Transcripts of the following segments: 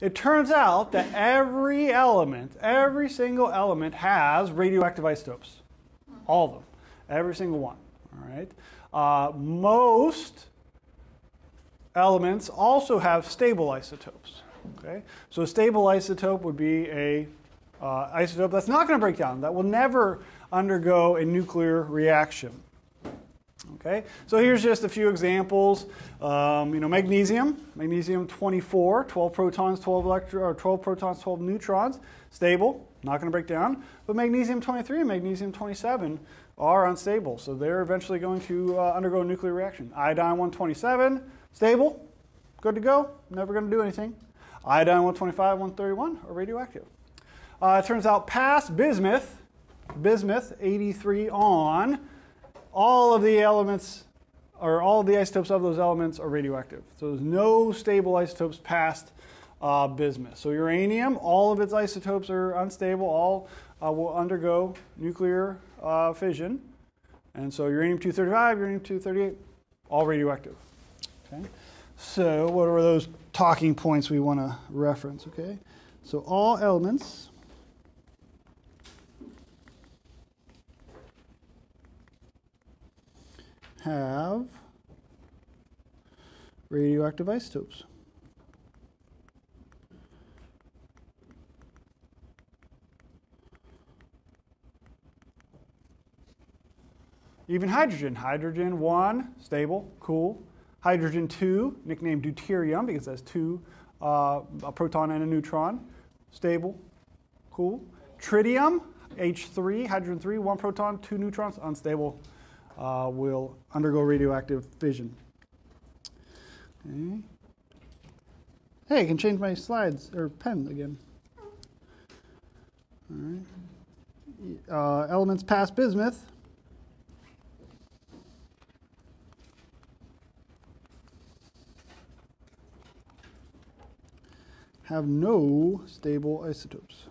It turns out that every element, every single element has radioactive isotopes. All of them. Every single one. All right? Uh, most elements also have stable isotopes. Okay? So a stable isotope would be a uh, isotope that's not going to break down, that will never undergo a nuclear reaction. Okay, so here's just a few examples. Um, you know, magnesium, magnesium 24, 12 protons, 12 electrons, or 12 protons, 12 neutrons, stable, not going to break down. But magnesium 23 and magnesium 27 are unstable, so they're eventually going to uh, undergo a nuclear reaction. Iodine 127, stable, good to go, never going to do anything. Iodine 125, 131 are radioactive. Uh, it turns out past bismuth, bismuth 83 on all of the elements or all of the isotopes of those elements are radioactive. So there's no stable isotopes past uh, bismuth. So uranium, all of its isotopes are unstable, all uh, will undergo nuclear uh, fission. And so uranium-235, uranium-238, all radioactive. Okay? So what are those talking points we want to reference? Okay? So all elements have radioactive isotopes. Even hydrogen. Hydrogen 1, stable, cool. Hydrogen 2, nicknamed deuterium because it has two, uh, a proton and a neutron, stable, cool. Tritium, H3, hydrogen 3, one proton, two neutrons, unstable, uh, will undergo radioactive fission. Okay. Hey, I can change my slides or pen again. All right. Uh, elements past bismuth. Have no stable isotopes.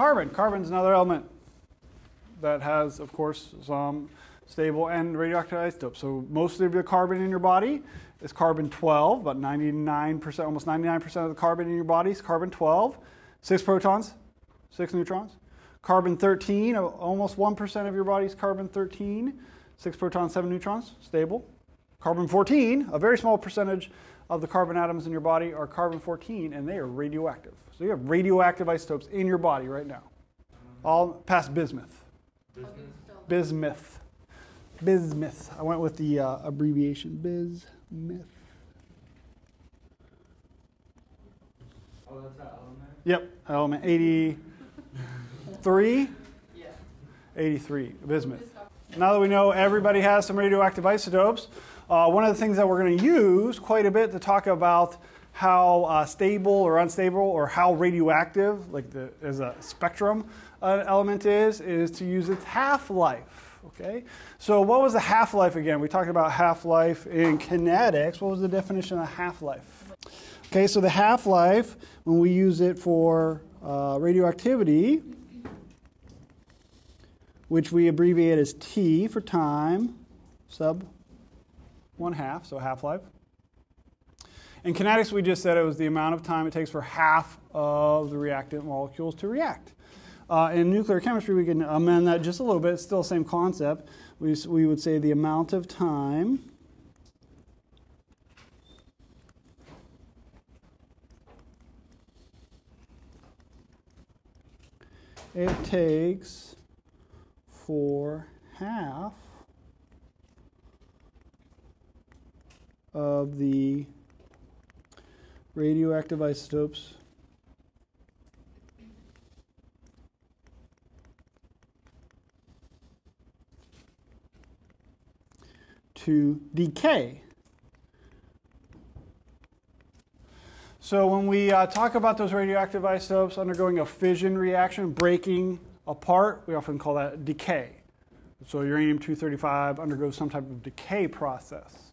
Carbon. Carbon is another element that has, of course, some stable and radioactive isotopes. So most of the carbon in your body is carbon 12, about 99%, almost 99% of the carbon in your body is carbon 12. Six protons, six neutrons. Carbon 13, almost 1% of your body is carbon 13. Six protons, seven neutrons, stable. Carbon 14, a very small percentage of the carbon atoms in your body are carbon 14, and they are radioactive. So you have radioactive isotopes in your body right now, all past bismuth. Bismuth. Bismuth. I went with the uh, abbreviation bismuth. Oh, that's that element? Yep, element 83. Yeah. 83, bismuth. Now that we know everybody has some radioactive isotopes, uh, one of the things that we're going to use quite a bit to talk about how uh, stable or unstable or how radioactive, like the, as a spectrum uh, element is, is to use its half-life. Okay, so what was the half-life again? We talked about half-life in kinetics. What was the definition of half-life? Okay, so the half-life, when we use it for uh, radioactivity, which we abbreviate as T for time, sub one half, so half-life. In kinetics, we just said it was the amount of time it takes for half of the reactant molecules to react. Uh, in nuclear chemistry, we can amend that just a little bit. It's still the same concept. We, we would say the amount of time it takes for half of the radioactive isotopes to decay. So when we uh, talk about those radioactive isotopes undergoing a fission reaction, breaking apart, we often call that decay. So uranium-235 undergoes some type of decay process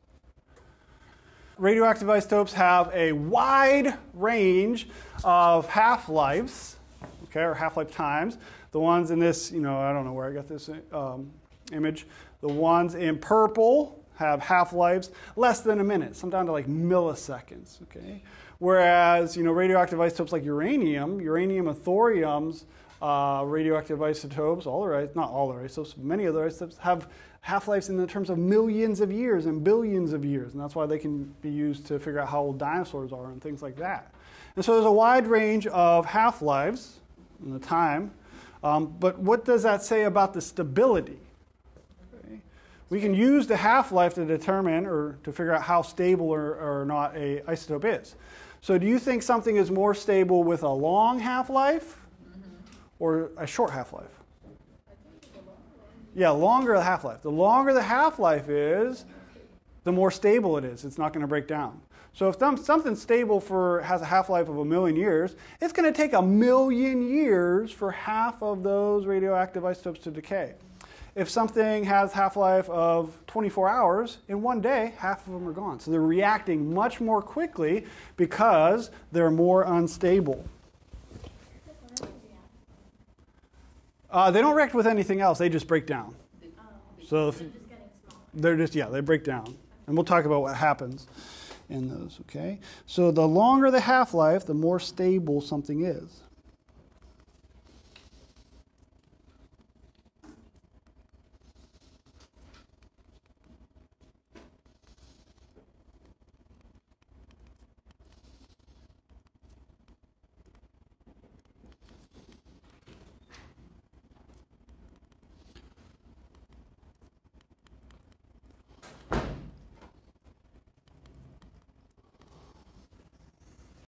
radioactive isotopes have a wide range of half-lives. okay, or half-life times. The ones in this, you know, I don't know where I got this um, image. The ones in purple have half-lives less than a minute, some down to like milliseconds, okay? Whereas, you know, radioactive isotopes like uranium, uranium and thorium's uh, radioactive isotopes, all the not all the isotopes, many of the isotopes have half-lives in the terms of millions of years and billions of years, and that's why they can be used to figure out how old dinosaurs are and things like that. And so there's a wide range of half-lives in the time, um, but what does that say about the stability? Okay. We can use the half-life to determine or to figure out how stable or, or not a isotope is. So do you think something is more stable with a long half-life or a short half-life? Yeah, longer the half-life. The longer the half-life is, the more stable it is. It's not going to break down. So if something stable for has a half-life of a million years, it's going to take a million years for half of those radioactive isotopes to decay. If something has half-life of 24 hours, in one day, half of them are gone. So they're reacting much more quickly because they're more unstable. Uh, they don't react with anything else. They just break down. So if, they're just yeah, they break down, and we'll talk about what happens in those. Okay. So the longer the half life, the more stable something is.